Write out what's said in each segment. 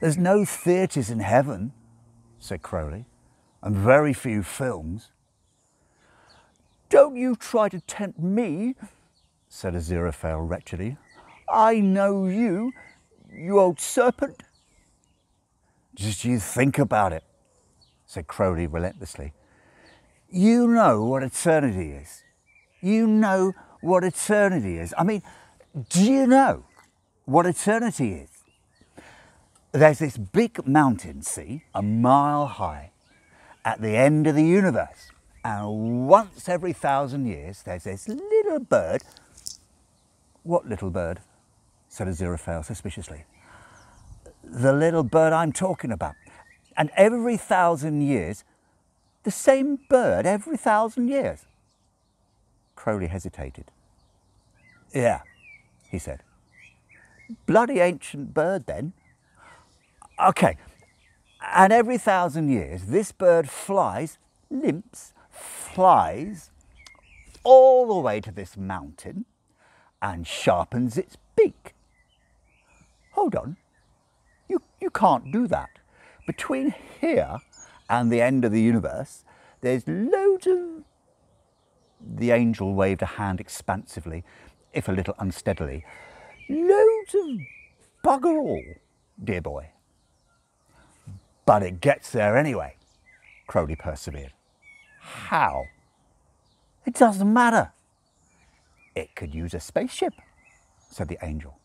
There's no theatres in heaven, said Crowley, and very few films. Don't you try to tempt me, said Aziraphale wretchedly. I know you, you old serpent. Just you think about it, said Crowley relentlessly. You know what eternity is. You know what eternity is. I mean, do you know what eternity is? There's this big mountain, see, a mile high, at the end of the universe. And once every thousand years, there's this little bird. What little bird? said Aziraphale suspiciously. The little bird I'm talking about. And every thousand years, the same bird every thousand years. Crowley hesitated. Yeah, he said. Bloody ancient bird then. Okay, and every thousand years, this bird flies, limps, flies all the way to this mountain and sharpens its beak. Hold on, you, you can't do that. Between here and the end of the universe, there's loads of. The angel waved a hand expansively, if a little unsteadily. Loads of bugger all, dear boy. But it gets there anyway, Crowley persevered. How? It doesn't matter. It could use a spaceship, said the angel.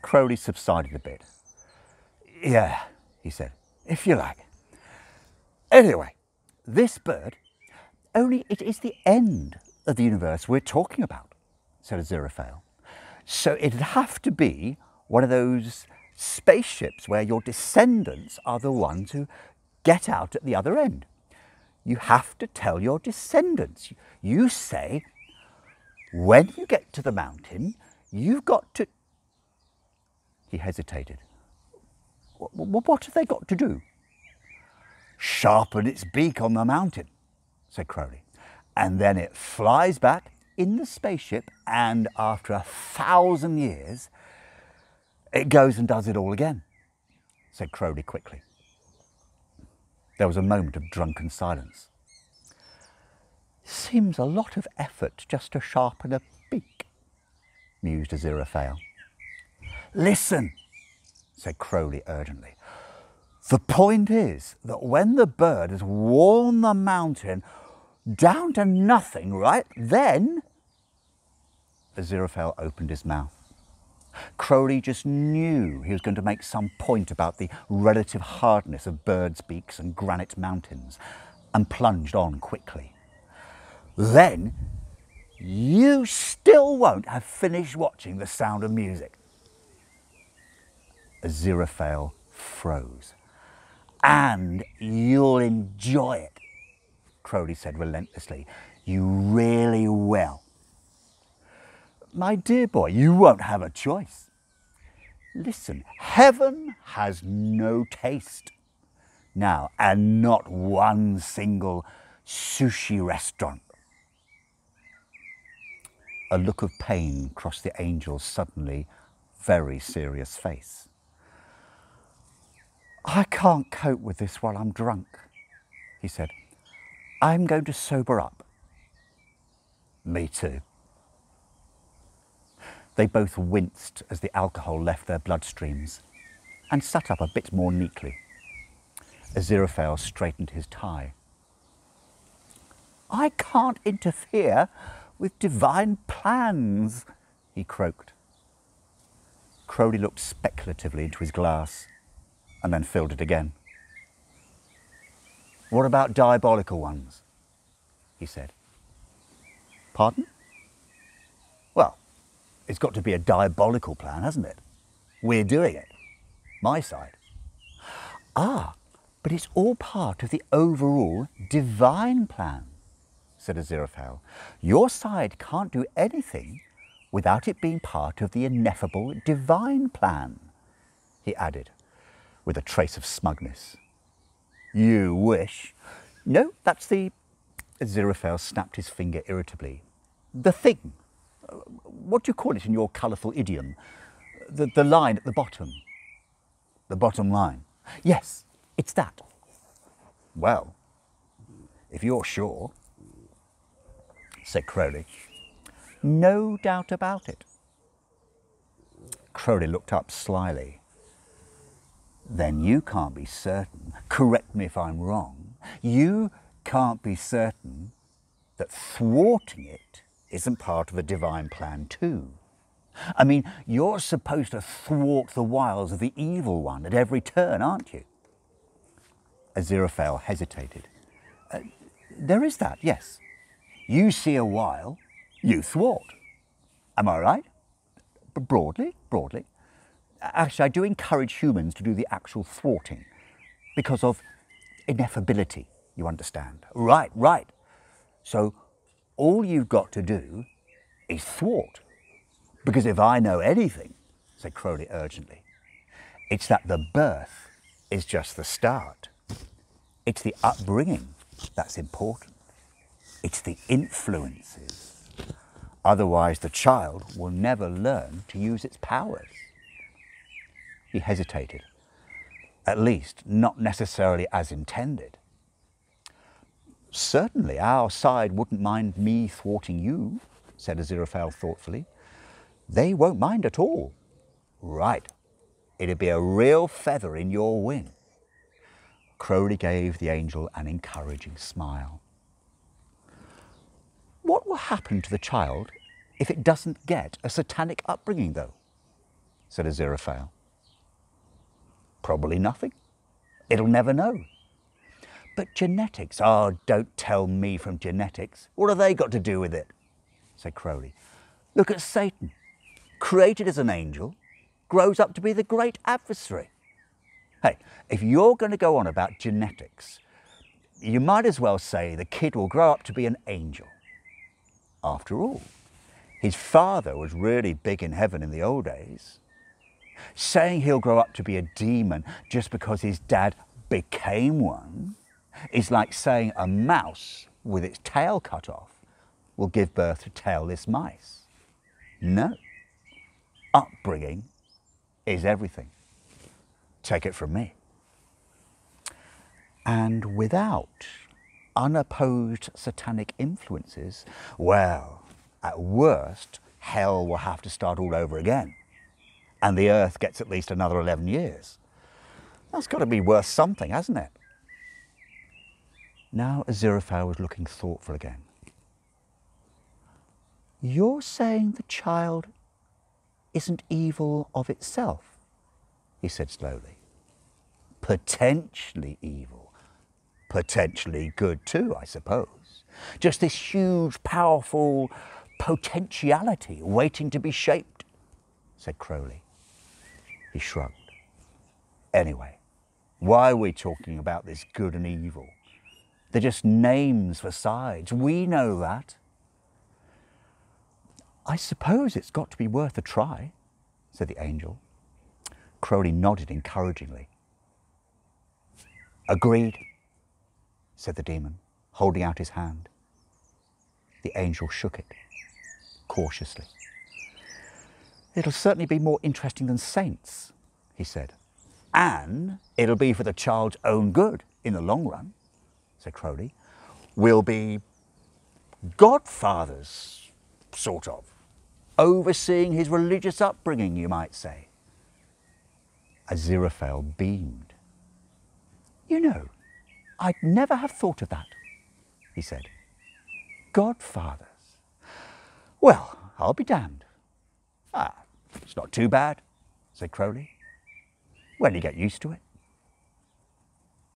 Crowley subsided a bit. Yeah, he said, if you like. Anyway, this bird, only it is the end of the universe we're talking about, said Aziraphale. So it'd have to be one of those spaceships where your descendants are the ones who get out at the other end. You have to tell your descendants. You say, when you get to the mountain, you've got to. He hesitated. What have they got to do? Sharpen its beak on the mountain, said Crowley. And then it flies back in the spaceship, and after a thousand years, it goes and does it all again, said Crowley quickly. There was a moment of drunken silence. Seems a lot of effort just to sharpen a beak, mused Aziraphale. Listen, said Crowley urgently. The point is that when the bird has worn the mountain down to nothing, right, then Aziraphale opened his mouth. Crowley just knew he was going to make some point about the relative hardness of birds' beaks and granite mountains and plunged on quickly. Then you still won't have finished watching The Sound of Music. Aziraphale froze. And you'll enjoy it, Crowley said relentlessly. You really will. My dear boy, you won't have a choice. Listen, heaven has no taste. Now, and not one single sushi restaurant. A look of pain crossed the angel's suddenly very serious face. I can't cope with this while I'm drunk, he said. I'm going to sober up. Me too. They both winced as the alcohol left their bloodstreams and sat up a bit more neatly. Aziraphale straightened his tie. I can't interfere with divine plans, he croaked. Crowley looked speculatively into his glass and then filled it again. What about diabolical ones? he said. Pardon? It's got to be a diabolical plan, hasn't it? We're doing it. My side. Ah, but it's all part of the overall divine plan, said Aziraphale. Your side can't do anything without it being part of the ineffable divine plan, he added, with a trace of smugness. You wish. No, that's the. Aziraphale snapped his finger irritably. The thing what do you call it in your colourful idiom? The, the line at the bottom. the bottom line? Yes, it's that. Well, if you're sure, said Crowley, no doubt about it. Crowley looked up slyly. Then you can't be certain, correct me if I'm wrong, you can't be certain that thwarting it isn't part of a divine plan too. I mean, you're supposed to thwart the wiles of the evil one at every turn, aren't you? Aziraphale hesitated. Uh, there is that, yes. You see a wile, you thwart. Am I right? Broadly, broadly. Actually, I do encourage humans to do the actual thwarting because of ineffability, you understand. Right, right. So all you've got to do is thwart. Because if I know anything, said Crowley urgently, it's that the birth is just the start. It's the upbringing that's important. It's the influences. Otherwise, the child will never learn to use its powers. He hesitated. At least, not necessarily as intended. Certainly, our side wouldn't mind me thwarting you, said Aziraphale thoughtfully. They won't mind at all. Right. It'd be a real feather in your wing. Crowley gave the angel an encouraging smile. What will happen to the child if it doesn't get a satanic upbringing, though? said Aziraphale. Probably nothing. It'll never know. But genetics, oh, don't tell me from genetics. What have they got to do with it? said Crowley. Look at Satan, created as an angel, grows up to be the great adversary. Hey, if you're going to go on about genetics, you might as well say the kid will grow up to be an angel. After all, his father was really big in heaven in the old days. Saying he'll grow up to be a demon just because his dad became one is like saying a mouse with its tail cut off will give birth to tailless mice. No. Upbringing is everything. Take it from me. And without unopposed satanic influences, well, at worst, hell will have to start all over again. And the earth gets at least another 11 years. That's got to be worth something, hasn't it? Now Aziraphale was looking thoughtful again. You're saying the child isn't evil of itself, he said slowly. Potentially evil. Potentially good too, I suppose. Just this huge, powerful potentiality waiting to be shaped, said Crowley. He shrugged. Anyway, why are we talking about this good and evil? They're just names for sides. We know that. I suppose it's got to be worth a try, said the angel. Crowley nodded encouragingly. Agreed, said the demon, holding out his hand. The angel shook it cautiously. It'll certainly be more interesting than saints, he said. And it'll be for the child's own good in the long run said Crowley, will be godfathers, sort of, overseeing his religious upbringing, you might say. Aziraphale beamed. You know, I'd never have thought of that, he said. Godfathers. Well, I'll be damned. Ah, it's not too bad, said Crowley. When you get used to it.